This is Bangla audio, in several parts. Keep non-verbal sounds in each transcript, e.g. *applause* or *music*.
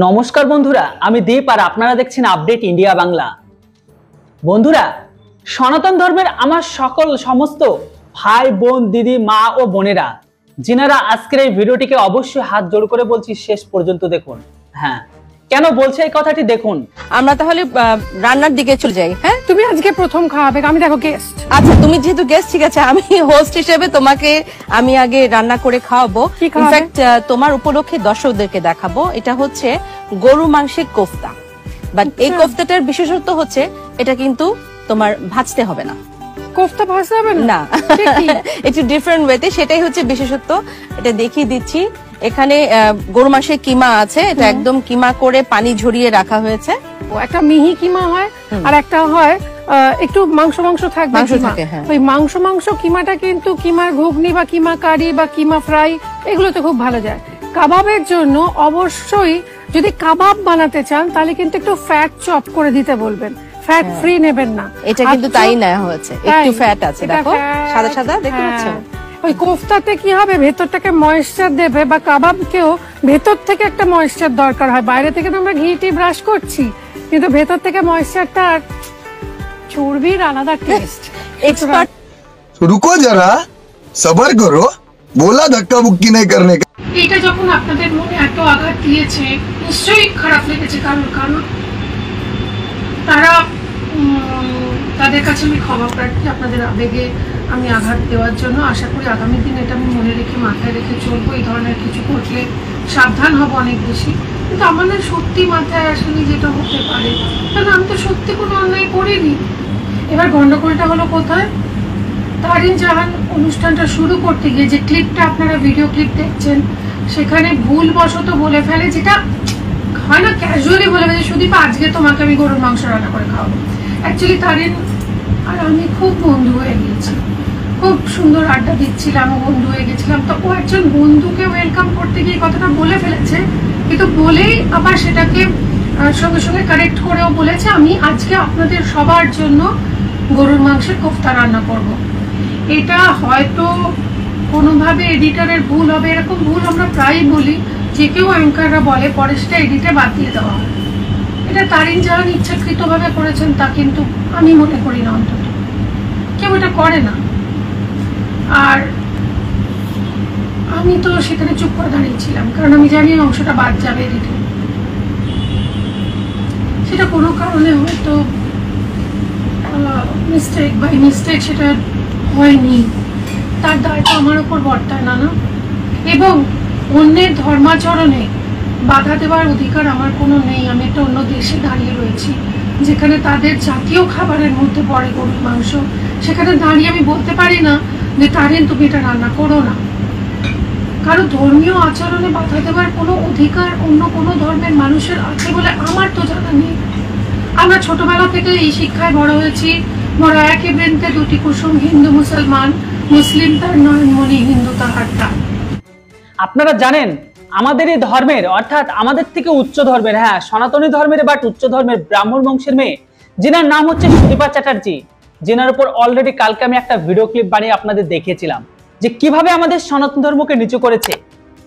নমস্কার বন্ধুরা, আমি দীপ আর আপনারা দেখছেন আপডেট ইন্ডিয়া বাংলা বন্ধুরা, সনাতন ধর্মের আমার সকল সমস্ত ভাই, বোন, দিদি, মা ও বোনেরা, যেনারা আজকের এই ভিডিওটিকে অবশ্যই হাত জোড় করে বলছি শেষ পর্যন্ত দেখুন। হ্যাঁ কেন বলছে এই কথাটি দেখুন। আমরা তাহলে রান্নার দিকে চলে যাই হ্যাঁ? তুমি আজকে প্রথম খাওয়াবে আমি দেখো গেস্ট আচ্ছা তুমি যেহেতু গেস্ট ঠিক আছে আমি হোস্ট হিসেবে তোমাকে আমি আগে রান্না করে খাওয়াবো। ইনফ্যাক্ট তোমার উপলক্ষে দর্শকদেরকে দেখাবো এটা হচ্ছে গরু মাংসের কোফতা। বাট এই আচ্ছা। কোফতাটার বিশেষত্ব হচ্ছে এটা কিন্তু তোমার ভাজতে হবে না। কোফতা ভাজতে হবে না? *laughs* একটু ডিফারেন্ট ওয়েতে সেটাই হচ্ছে বিশেষত্ব। এটা দেখিয়ে দিচ্ছি। এখানে গরু মাংসের কিমা আছে। এটা একদম কিমা করে পানি ঝরিয়ে রাখা হয়েছে। একটা মিহি কিমা হয় আর একটা হয় একটু মাংস মাংস থাকবে মাংস হ্যাঁ। ওই মাংস মাংস কিমাটা কিন্তু কিমার ঘুগনি বা কিমা কারি বা কিমা ফ্রাই এগুলোতে খুব ভালো যায়। কাবাবের জন্য অবশ্যই যদি কাবাব বানাতে চান তাহলে কিন্তু একটু ফ্যাট চপ করে দিতে বলবেন। ফ্যাট ফ্রি নেবেন না। এটা কিন্তু তাই নেওয়া হয়েছে। একটু ফ্যাট আছে দেখো। সাদা সাদা দেখতে হ্যাঁ। পাচ্ছ? ওই কোফতাতে কি হবে? ভেতরটাকে ময়েশ্চার দেবে বা কাবাবকেও ভেতর থেকে একটা ময়েশ্চার দরকার হয়। বাইরে থেকে তো আমরা ঘিটি ব্রাশ করছি কিন্তু ভেতর থেকে ময়েশ্চারটা আর চর্বির আলাদা টেস্ট এক্সপার্ট *laughs* রুকো যারা সবার করো বলা ধাক্কা মুক্কি নাই করনে এটা যখন আপনাদের মনে এত আঘাত দিয়েছে নিশ্চয়ই খারাপ লেগেছে কারণ কারণ তারা তাদের কাছে আমি ক্ষমা প্রার্থী, আপনাদের আবেগে আমি আঘাত দেওয়ার জন্য আশা করি আগামী দিন এটা আমি মনে রেখে, মাথায় রেখে চলবো। এই ধরনের কিছু ঘটলে সাবধান হব অনেক বেশি। কিন্তু আমার না সত্যি মাথায় আসেনি যেটা হতে পারে। কারণ আমি তো সত্যি কোনো অন্যায় করিনি। এবার গন্ডগোলটা হলো কোথায়? তারিন জাহান অনুষ্ঠানটা শুরু করতে গিয়ে যে ক্লিপটা আপনারা ভিডিও ক্লিপ দেখছেন, সেখানে ভুল বশত বলে ফেলে যেটা হয় না ক্যাজুয়ালি বলে ফেলে সুদীপ, আজকে তোমাকে আমি গরুর মাংস রান্না করে খাওয়াবো। অ্যাকচুয়ালি তারিন আর আমি খুব বন্ধু হয়ে গিয়েছি খুব সুন্দর আড্ডা দিচ্ছিলাম, বন্ধু হয়ে গেছিলাম তো ও একজন বন্ধুকে ওয়েলকাম করতে গিয়ে কথাটা বলে ফেলেছে, কিন্তু বলেই আবার সেটাকে সঙ্গে সঙ্গে কারেক্ট করেও বলেছে, আমি আজকে আপনাদের সবার জন্য গরুর মাংসের কোফতা রান্না করব। এটা হয়তো কোনোভাবে এডিটারের ভুল হবে, এরকম ভুল আমরা প্রায়ই বলি। যে কেউ অ্যাঙ্কাররা বলে পরে সেটা এডিটে বাদ দিয়ে দেওয়া হয়। এটা তারিন জাহান ইচ্ছাকৃতভাবে করেছেন তা কিন্তু আমি মনে করি না অন্তত। কেউ এটা করে না। আর আমি তো সেখানে চুপ করে দাঁড়িয়েছিলাম কারণ আমি জানি অংশটা বাদ যাবে এডিটে সেটা কোনো কারণে হয়তো মিস্টেক বাই মিস্টেক সেটা হয়নি। তার দায়টা আমার উপর বর্তায়, না না। এবং অন্যের ধর্মাচরণে বাধা দেওয়ার অধিকার আমার কোনো নেই। আমি একটা অন্য দেশে দাঁড়িয়ে রয়েছি, যেখানে তাদের জাতীয় খাবারের মধ্যে পড়ে গরুর মাংস। সেখানে দাঁড়িয়ে আমি বলতে পারি না যে, তারেন, তুমি এটা রান্না করো না। কারও ধর্মীয় আচরণে বাধা দেওয়ার কোনো অধিকার অন্য কোনো ধর্মের মানুষের আছে বলে আমার তো জানা নেই। আমরা ছোটবেলা থেকে এই শিক্ষায় বড় হয়েছি। বড় একে বৃন্তে দুটি কুসুম, হিন্দু, মুসলমান, মুসলিম, তার নয়নমণি, হিন্দু তাহার আপনারা জানেন আমাদের এই ধর্মের, অর্থাৎ আমাদের থেকে উচ্চ ধর্মের হ্যাঁ সনাতনী ধর্মের বাট উচ্চ ধর্মের ব্রাহ্মণ বংশের মেয়ে, যেনার নাম হচ্ছে সুদীপা চ্যাটার্জি, যেনার উপর অলরেডি কালকে আমি একটা ভিডিও ক্লিপ বানিয়ে আপনাদের দেখিয়েছিলাম, যে কীভাবে আমাদের সনাতন ধর্মকে নিচু করেছে।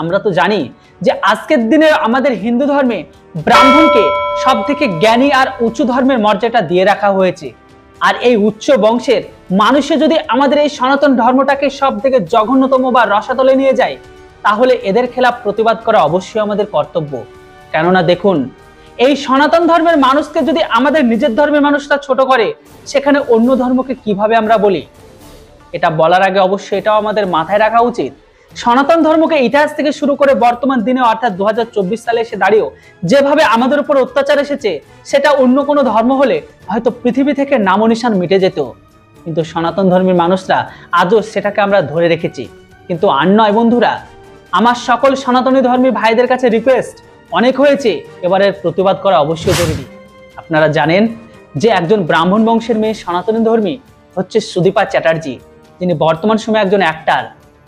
আমরা তো জানি যে আজকের দিনে আমাদের হিন্দু ধর্মে ব্রাহ্মণকে সব থেকে জ্ঞানী আর উঁচু ধর্মের মর্যাদা দিয়ে রাখা হয়েছে। আর এই উচ্চ বংশের মানুষে যদি আমাদের এই সনাতন ধর্মটাকে সব থেকে জঘন্যতম বা রসাতলে নিয়ে যায় তাহলে এদের খেলাফ প্রতিবাদ করা অবশ্যই আমাদের কর্তব্য। কেননা দেখুন, এই সনাতন ধর্মের মানুষকে যদি আমাদের নিজের ধর্মের মানুষটা ছোট করে, সেখানে অন্য ধর্মকে কীভাবে আমরা বলি? এটা বলার আগে অবশ্যই এটাও আমাদের মাথায় রাখা উচিত। সনাতন ধর্মকে ইতিহাস থেকে শুরু করে বর্তমান দিনে, অর্থাৎ দু হাজার চব্বিশ সালে এসে দাঁড়িয়েও, যেভাবে আমাদের উপর অত্যাচার এসেছে, সেটা অন্য কোনো ধর্ম হলে হয়তো পৃথিবী থেকে নাম নিশান মিটে যেত। কিন্তু সনাতন ধর্মের মানুষরা আজও সেটাকে আমরা ধরে রেখেছি। কিন্তু আর নয় বন্ধুরা আমার সকল সনাতনী ধর্মী ভাইদের কাছে রিকোয়েস্ট অনেক হয়েছে, এবারের প্রতিবাদ করা অবশ্যই জরুরি। আপনারা জানেন যে একজন ব্রাহ্মণ বংশের মেয়ে সনাতনী ধর্মী হচ্ছে সুদীপা চ্যাটার্জি, যিনি বর্তমান সময়ে একজন অ্যাক্টার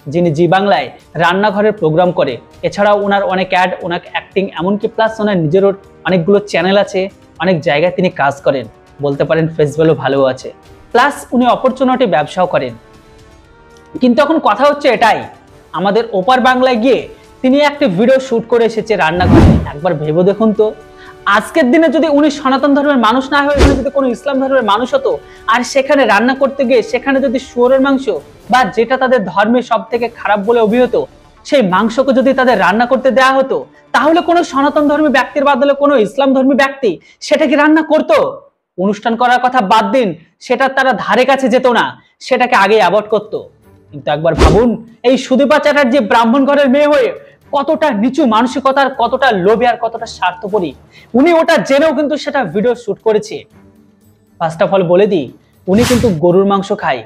যিনি জি বাংলায় রান্নাঘরের প্রোগ্রাম করে। এছাড়াও ওনার অনেক অ্যাড ওনার অ্যাক্টিং এমনকি প্লাস ওনার নিজেরও অনেকগুলো চ্যানেল আছে, অনেক জায়গায় তিনি কাজ করেন। বলতে পারেন ফেস ভালো আছে। প্লাস উনি অপরচুনিটি ব্যবসাও করেন। কিন্তু এখন কথা হচ্ছে এটাই আমাদের ওপার বাংলায় গিয়ে তিনি একটি ভিডিও শুট করে এসেছে রান্নাঘরে। একবার ভেবে দেখুন তো। আজকের দিনে যদি উনি সনাতন ধর্মের মানুষ না হয়ে যদি কোনো ইসলাম ধর্মের মানুষ হতো, আর সেখানে রান্না করতে গিয়ে সেখানে যদি শুয়োরের মাংস বা যেটা তাদের ধর্মে সব থেকে খারাপ বলে অভিহিত, সেই মাংসকে যদি তাদের রান্না করতে দেয়া হতো, তাহলে কোনো সনাতন ধর্মী ব্যক্তির বদলে কোনো ইসলাম ধর্মী ব্যক্তি সেটা কি রান্না করতো? অনুষ্ঠান করার কথা বাদ দিন, সেটা তারা ধারে কাছে যেত না, সেটাকে আগে অ্যাভয়েড করতো। কিন্তু একবার ভাবুন, এই সুদীপা চ্যাটার্জি ব্রাহ্মণ ঘরের মেয়ে হয়ে কতটা নিচু মানসিকতার, কতটা লোভে আর কতটা স্বার্থপরী। উনি ওটা জেনেও কিন্তু সেটা ভিডিও শুট করেছে। ফার্স্ট অফ অল বলে দিই, উনি কিন্তু গরুর মাংস খায়।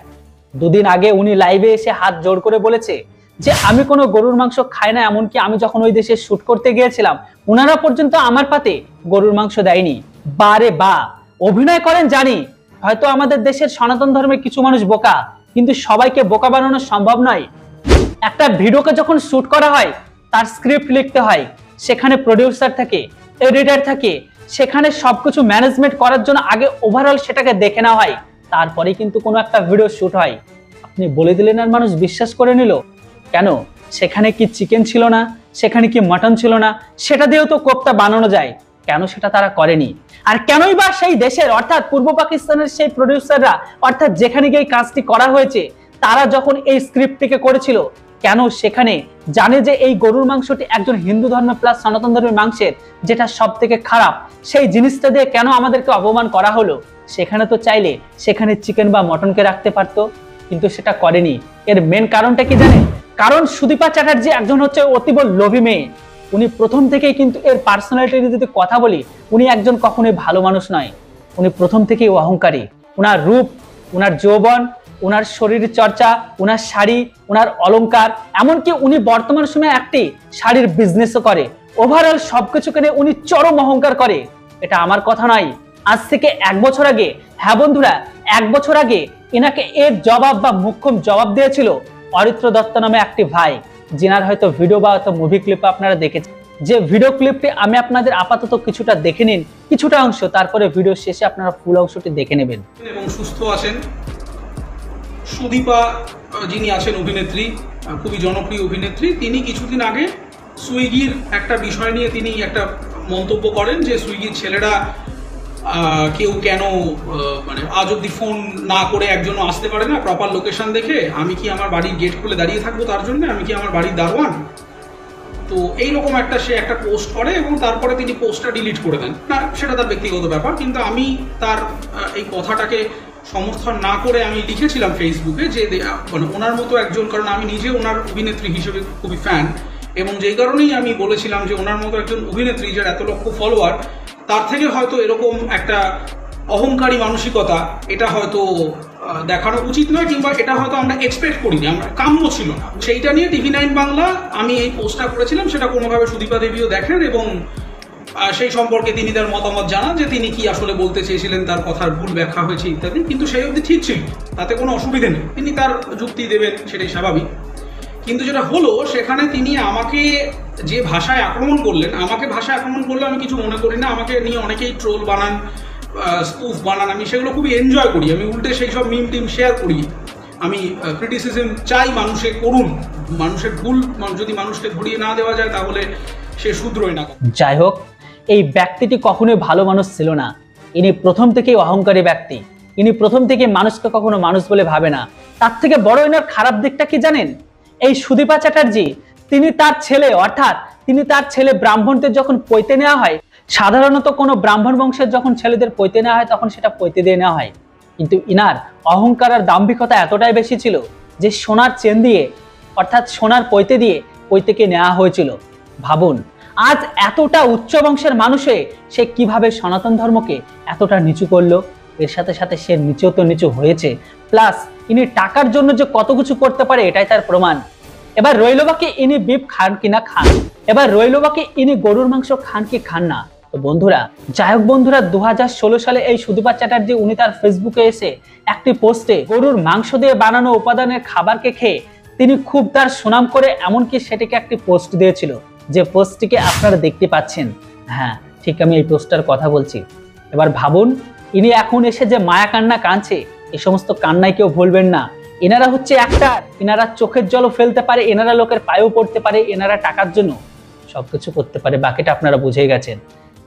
দুদিন আগে উনি লাইভে এসে হাত জোড় করে বলেছে যে, আমি কোনো গরুর মাংস খাই না, এমনকি আমি যখন ওই দেশে শুট করতে গিয়েছিলাম ওনারা পর্যন্ত আমার পাতে গরুর মাংস দেয়নি। বারে বা, অভিনয় করেন জানি, হয়তো আমাদের দেশের সনাতন ধর্মের কিছু মানুষ বোকা কিন্তু সবাইকে বোকা বানানো সম্ভব নয়। একটা ভিডিওকে যখন শ্যুট করা হয়, তার স্ক্রিপ্ট লিখতে হয়, সেখানে প্রডিউসার থাকে এডিটর থাকে, সেখানে সবকিছু ম্যানেজমেন্ট করার জন্য আগে ওভারঅল সেটাকে দেখে নেওয়া হয়, তারপরে কিন্তু কোনো একটা ভিডিও শ্যুট হয়। আপনি বলে দিলেন আর মানুষ বিশ্বাস করে নিল। কেন? সেখানে কি চিকেন ছিল না? সেখানে কি মাটন ছিল না? সেটা দিয়েও তো কোপ্তা বানানো যায়। কেন সেটা তারা করেনি? আর কেনই বা সেই দেশের, অর্থাৎ পূর্ব পাকিস্তানের সেই প্রডিউসাররা অর্থাৎ যেখানে গিয়ে কাজটি করা হয়েছে, তারা যখন এই স্ক্রিপ্টটিকে করেছিল, কেন সেখানে জানে যে এই গরুর মাংসটি একজন হিন্দু ধর্ম প্লাস সনাতন ধর্মের মাংসের, যেটা সব থেকে খারাপ, সেই জিনিসটা দিয়ে কেন আমাদেরকে অপমান করা হলো? সেখানে তো চাইলে সেখানে চিকেন বা মটনকে রাখতে পারতো, কিন্তু সেটা করেনি। এর মেন কারণটা কি জানেন? কারণ সুদীপা চ্যাটার্জি একজন হচ্ছে অতীব লোভী মেয়ে। উনি প্রথম থেকেই কিন্তু এর পার্সোনালিটি যদি কথা বলি, উনি একজন কখনোই ভালো মানুষ নয়। উনি প্রথম থেকেই অহংকারী। উনার রূপ, উনার যৌবন ওনার শরীর চর্চা, উনার শাড়ি ওনার অলংকার, এমনকি উনি বর্তমান সময়ে একটি শাড়ির বিজনেসও করে। ওভারঅল সবকিছুকে নিয়ে উনি চরম অহংকার করে। এটা আমার কথা নয়। আজ থেকে এক বছর আগে হ্যাঁ বন্ধুরা, এক বছর আগে, এনাকে এর জবাব বা মুখ্যম জবাব দিয়েছিল অরিত্র দত্ত নামে একটি ভাই। যিনার হয়তো ভিডিও বা হয়তো মুভি ক্লিপ আপনারা দেখেছেন। যে ভিডিও ক্লিপটি আমি আপনাদের আপাতত কিছুটা দেখে নিন, কিছুটা অংশ, তারপরে ভিডিও শেষে আপনারা ফুল অংশটি দেখে নেবেন। এবং সুস্থ আছেন। সুদীপা যিনি আছেন অভিনেত্রী খুবই জনপ্রিয় অভিনেত্রী, তিনি কিছুদিন আগে সুইগির একটা বিষয় নিয়ে তিনি একটা মন্তব্য করেন যে সুইগির ছেলেরা কেউ কেন মানে আজ অব্দি ফোন না করে একজনও আসতে পারে না প্রপার লোকেশন দেখে আমি কি আমার বাড়ির গেট খুলে দাঁড়িয়ে থাকব তার জন্য? আমি কি আমার বাড়ির দারোয়ান? তো এইরকম একটা সে একটা পোস্ট করে এবং তারপরে তিনি পোস্টটা ডিলিট করে দেন। না, সেটা তার ব্যক্তিগত ব্যাপার, কিন্তু আমি তার এই কথাটাকে সমর্থন না করে আমি লিখেছিলাম ফেসবুকে যে মানে ওনার মতো একজন, কারণ আমি নিজে ওনার অভিনেত্রী হিসেবে খুবই ফ্যান এবং যেই কারণেই আমি বলেছিলাম যে ওনার মতো একজন অভিনেত্রী যার এত লক্ষ ফলোয়ার তার থেকে হয়তো এরকম একটা অহংকারী মানসিকতা এটা হয়তো দেখানো উচিত নয় কিংবা এটা হয়তো আমরা এক্সপেক্ট করিনি, আমরা কাম্য ছিল না। সেইটা নিয়ে টিভি নাইন বাংলা আমি এই পোস্টটা করেছিলাম, সেটা কোনোভাবে সুদীপা দেবীও দেখেন এবং সেই সম্পর্কে তিনি তার মতামত জানান যে তিনি কি আসলে বলতে চেয়েছিলেন, তার কথার ভুল ব্যাখ্যা হয়েছে ইত্যাদি, কিন্তু সেই অবধি ঠিক ছিল, তাতে কোনো অসুবিধে নেই। তিনি তার যুক্তি দেবেন, সেটাই স্বাভাবিক। কিন্তু যেটা হলো, সেখানে তিনি আমাকে যে ভাষায় আক্রমণ করলেন, আমাকে ভাষায় আক্রমণ করলে আমি কিছু মনে করি না, আমাকে নিয়ে অনেকেই ট্রোল বানান স্কুফ বানান, আমি সেগুলো খুবই এনজয় করি, আমি উল্টে সেই সব মিম টিম শেয়ার করি। আমি ক্রিটিসিজম চাই মানুষে করুন, মানুষের ভুল যদি মানুষকে ধরিয়ে না দেওয়া যায় তাহলে সে শুধরোয় না। যাই হোক, এই ব্যক্তিটি কখনোই ভালো মানুষ ছিল না। ইনি প্রথম থেকেই অহংকারী ব্যক্তি। ইনি প্রথম থেকে মানুষকে কখনো মানুষ বলে ভাবে না। তার থেকে বড় এনার খারাপ দিকটা কি জানেন? এই সুদীপা চ্যাটার্জি, তিনি তার ছেলে, অর্থাৎ তিনি তার ছেলে ব্রাহ্মণদের যখন পৈতে নেওয়া হয়, সাধারণত কোনো ব্রাহ্মণ বংশের যখন ছেলেদের পৈতে নেওয়া হয়, তখন সেটা পৈতে দিয়ে নেওয়া হয়। কিন্তু ইনার অহংকার আর দাম্ভিকতা এতটাই বেশি ছিল যে সোনার চেন দিয়ে, অর্থাৎ সোনার পৈতে দিয়ে পৈতেকে নেওয়া হয়েছিল। ভাবুন, আজ এতটা উচ্চ বংশের মানুষে সে কীভাবে সনাতন ধর্মকে এতটা নিচু করল? এর সাথে সাথে সে নিচেও তো নিচু হয়েছে। প্লাস ইনি টাকার জন্য যে কত কিছু করতে পারে, এটাই তার প্রমাণ। এবার রইল বাকি ইনি বিফ খান কিনা খান। এবার রইল বাকি ইনি গরুর মাংস খান কি খান না। তো বন্ধুরা, যাই হোক বন্ধুরা দু সালে এই সুদীপা চ্যাটার্জি, উনি তার ফেসবুকে এসে একটি পোস্টে গরুর মাংস দিয়ে বানানো উপাদানের খাবারকে খেয়ে তিনি খুব তার সুনাম করে এমনকি সেটিকে একটি পোস্ট দিয়েছিল, যে পোস্টটিকে আপনারা দেখতে পাচ্ছেন। হ্যাঁ ঠিক আমি এই পোস্টটার কথা বলছি। এবার ভাবুন ইনি এখন এসে যে মায়া কান্না কাঁদছে এই সমস্ত কান্নায় কেউ ভুলবেন না। এনারা হচ্ছে একটার এনারা চোখের জলও ফেলতে পারে, এনারা লোকের পায়েও পড়তে পারে, এনারা টাকার জন্য সব কিছু করতে পারে, বাকিটা আপনারা বুঝে গেছেন।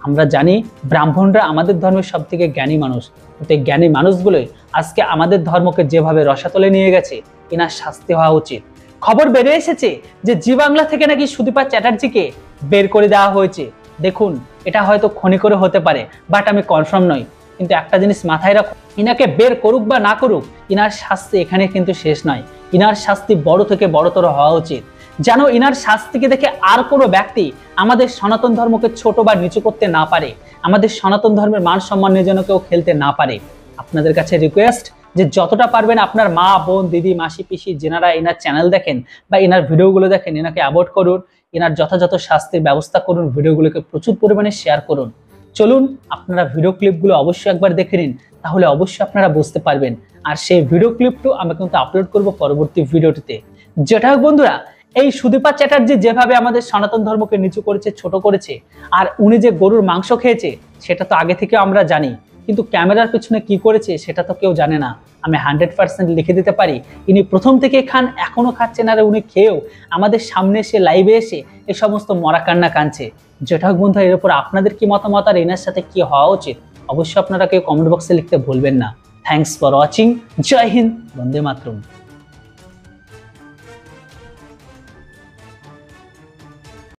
আমরা জানি ব্রাহ্মণরা আমাদের ধর্মের সব থেকে জ্ঞানী মানুষ। কিন্তু এই জ্ঞানী মানুষগুলোই আজকে আমাদের ধর্মকে যেভাবে রসাতলে নিয়ে গেছে, এনার শাস্তি হওয়া উচিত। খবর বেড়ে এসেছে যে জি বাংলা থেকে নাকি সুদীপা চ্যাটার্জিকে বের করে দেওয়া হয়েছে। দেখুন, এটা হয়তো খনি করে হতে পারে, বাট আমি কনফার্ম নই। কিন্তু একটা জিনিস মাথায় রাখো, ইনাকে বের করুক বা না করুক, ইনার শাস্তি এখানে কিন্তু শেষ নয়। ইনার শাস্তি বড় থেকে বড়তর হওয়া উচিত। যেন ইনার শাস্তিকে দেখে আর কোনো ব্যক্তি আমাদের সনাতন ধর্মকে ছোট বা নিচু করতে না পারে, আমাদের সনাতন ধর্মের মান সম্মানের জন্য কেউ খেলতে না পারে। আপনাদের কাছে রিকোয়েস্ট যে যতটা পারবেন আপনার মা, বোন, দিদি, মাসি, পিসি, যেনারা এনার চ্যানেল দেখেন বা এনার ভিডিওগুলো দেখেন এনাকে অ্যাভয়েড করুন এনার যথাযথ শাস্তির ব্যবস্থা করুন ভিডিওগুলোকে প্রচুর পরিমাণে শেয়ার করুন। চলুন আপনারা ভিডিও ক্লিপগুলো অবশ্যই একবার দেখে নিন, তাহলে অবশ্যই আপনারা বুঝতে পারবেন। আর সেই ভিডিও ক্লিপটু আমি কিন্তু আপলোড করব পরবর্তী ভিডিওটিতে যেটা হোক বন্ধুরা, এই সুদীপা চ্যাটার্জি যেভাবে আমাদের সনাতন ধর্মকে নিচু করেছে, ছোট করেছে, আর উনি যে গরুর মাংস খেয়েছে, সেটা তো আগে থেকে আমরা জানি। কিন্তু ক্যামেরার পিছনে কি করেছে সেটা তো কেউ জানে না। আমি হান্ড্রেড পার্সেন্ট লিখে দিতে পারি। ইনি প্রথম থেকে খান, এখনও খাচ্ছেন আর উনি খেয়েও। আমাদের সামনে এসে লাইভে এসে এ সমস্ত মরা কান্না কাঁদছে। যেটা হোক বন্ধুরা এর উপর আপনাদের কি মতামত আর এনার সাথে কি হওয়া উচিত? অবশ্যই আপনারা কেউ কমেন্ট বক্সে লিখতে ভুলবেন না। থ্যাংকস ফর ওয়াচিং জয় হিন্দ, বন্দে মাতরম।